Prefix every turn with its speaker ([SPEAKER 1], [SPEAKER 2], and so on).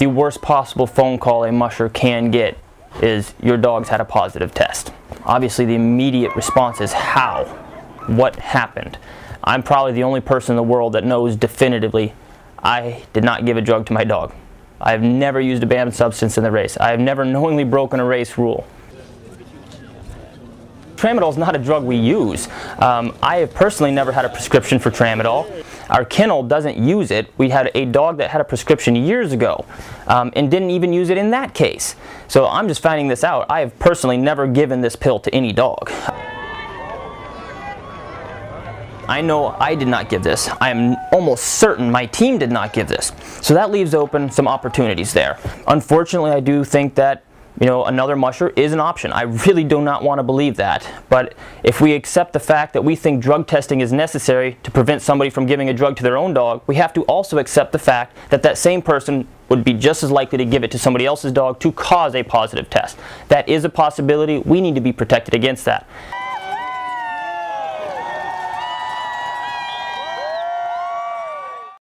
[SPEAKER 1] the worst possible phone call a musher can get is your dog's had a positive test. Obviously the immediate response is how? What happened? I'm probably the only person in the world that knows definitively I did not give a drug to my dog. I have never used a banned substance in the race. I have never knowingly broken a race rule. Tramadol is not a drug we use. Um, I have personally never had a prescription for tramadol. Our kennel doesn't use it. We had a dog that had a prescription years ago um, and didn't even use it in that case. So I'm just finding this out. I have personally never given this pill to any dog. I know I did not give this. I am almost certain my team did not give this. So that leaves open some opportunities there. Unfortunately, I do think that you know, another musher is an option. I really do not want to believe that. But if we accept the fact that we think drug testing is necessary to prevent somebody from giving a drug to their own dog, we have to also accept the fact that that same person would be just as likely to give it to somebody else's dog to cause a positive test. That is a possibility. We need to be protected against that.